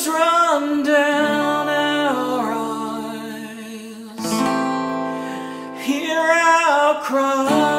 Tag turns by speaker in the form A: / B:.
A: tears run down our eyes, hear our cries.